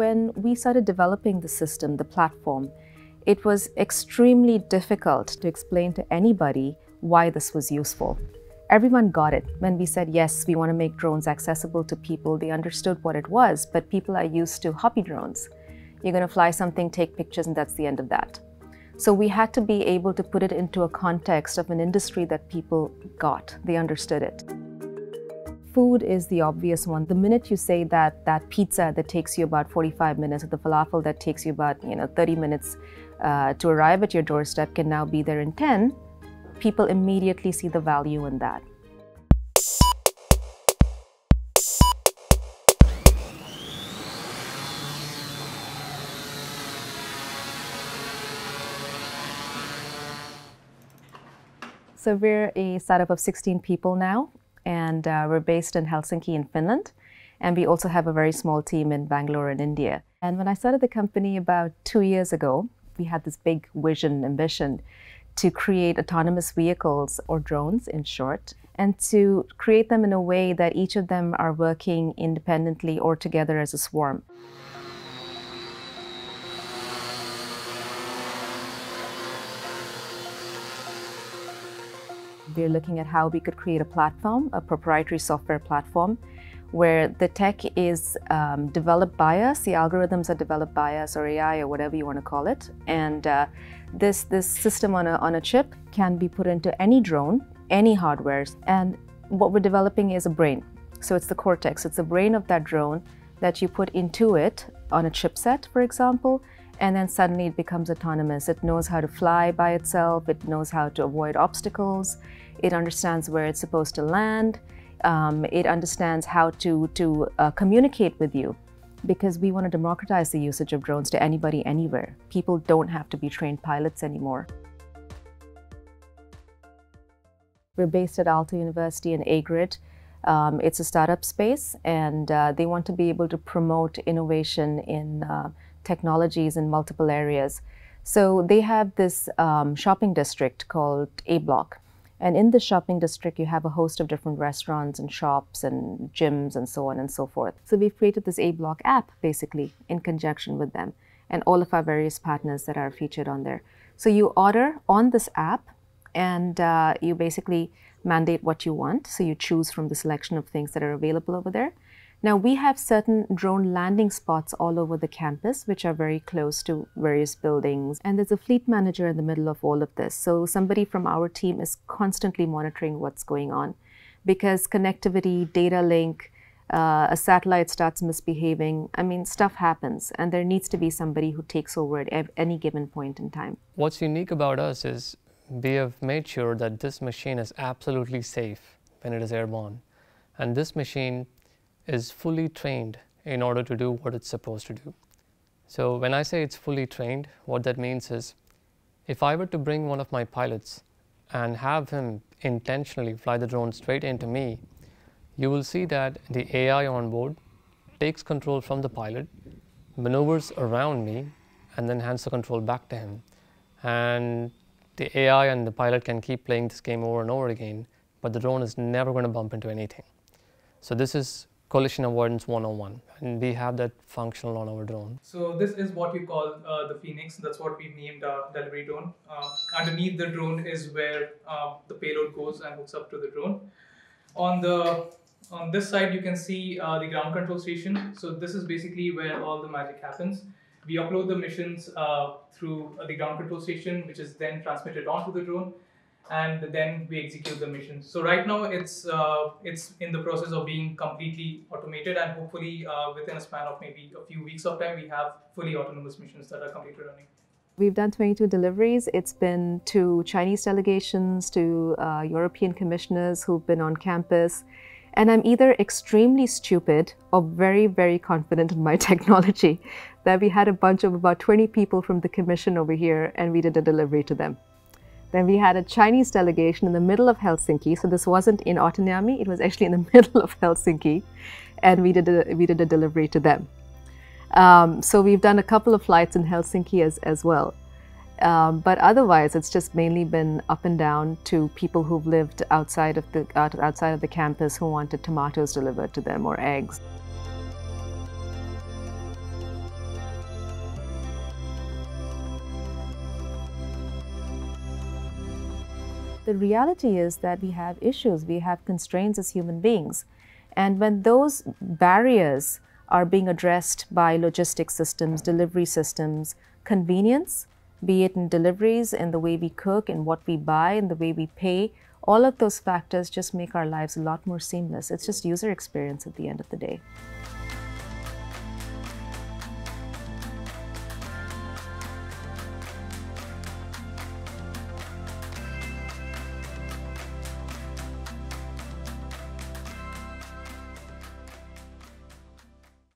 when we started developing the system, the platform, it was extremely difficult to explain to anybody why this was useful. Everyone got it when we said, yes, we want to make drones accessible to people. They understood what it was, but people are used to hobby drones. You're going to fly something, take pictures, and that's the end of that. So we had to be able to put it into a context of an industry that people got, they understood it. Food is the obvious one. The minute you say that that pizza that takes you about 45 minutes or the falafel that takes you about you know 30 minutes uh, to arrive at your doorstep can now be there in 10, people immediately see the value in that. So we're a startup of 16 people now, and uh, we're based in Helsinki in Finland. And we also have a very small team in Bangalore in India. And when I started the company about two years ago, we had this big vision, ambition to create autonomous vehicles or drones in short, and to create them in a way that each of them are working independently or together as a swarm. We're looking at how we could create a platform, a proprietary software platform, where the tech is um, developed by us, the algorithms are developed by us, or AI, or whatever you want to call it. And uh, this, this system on a, on a chip can be put into any drone, any hardware. And what we're developing is a brain. So it's the cortex, it's the brain of that drone that you put into it on a chipset, for example, and then suddenly it becomes autonomous. It knows how to fly by itself, it knows how to avoid obstacles, it understands where it's supposed to land, um, it understands how to, to uh, communicate with you because we want to democratize the usage of drones to anybody anywhere. People don't have to be trained pilots anymore. We're based at Aalto University in A Grid. Um, it's a startup space and uh, they want to be able to promote innovation in uh, technologies in multiple areas. So they have this um, shopping district called A Block and in the shopping district, you have a host of different restaurants and shops and gyms and so on and so forth. So we've created this A Block app basically in conjunction with them and all of our various partners that are featured on there. So you order on this app and uh, you basically mandate what you want. So you choose from the selection of things that are available over there. Now we have certain drone landing spots all over the campus, which are very close to various buildings. And there's a fleet manager in the middle of all of this. So somebody from our team is constantly monitoring what's going on because connectivity, data link, uh, a satellite starts misbehaving. I mean, stuff happens, and there needs to be somebody who takes over at any given point in time. What's unique about us is we have made sure that this machine is absolutely safe when it is airborne. And this machine is fully trained in order to do what it's supposed to do. So when I say it's fully trained, what that means is if I were to bring one of my pilots and have him intentionally fly the drone straight into me, you will see that the AI on board takes control from the pilot, maneuvers around me, and then hands the control back to him. And the AI and the pilot can keep playing this game over and over again, but the drone is never going to bump into anything. So this is collision avoidance 101 and we have that functional on our drone. So this is what we call uh, the Phoenix. That's what we named our delivery drone. Uh, underneath the drone is where uh, the payload goes and hooks up to the drone. On the on this side you can see uh, the ground control station. So this is basically where all the magic happens. We upload the missions uh, through the ground control station which is then transmitted onto the drone and then we execute the mission. So right now it's uh, it's in the process of being completely automated and hopefully uh, within a span of maybe a few weeks of time we have fully autonomous missions that are completely running. We've done 22 deliveries. It's been to Chinese delegations, to uh, European commissioners who've been on campus. And I'm either extremely stupid or very, very confident in my technology that we had a bunch of about 20 people from the commission over here and we did a delivery to them. Then we had a Chinese delegation in the middle of Helsinki. So this wasn't in Otaniemi, it was actually in the middle of Helsinki. And we did a, we did a delivery to them. Um, so we've done a couple of flights in Helsinki as, as well. Um, but otherwise, it's just mainly been up and down to people who've lived outside of the outside of the campus who wanted tomatoes delivered to them or eggs. The reality is that we have issues, we have constraints as human beings. And when those barriers are being addressed by logistics systems, delivery systems, convenience, be it in deliveries, in the way we cook, in what we buy, in the way we pay, all of those factors just make our lives a lot more seamless. It's just user experience at the end of the day.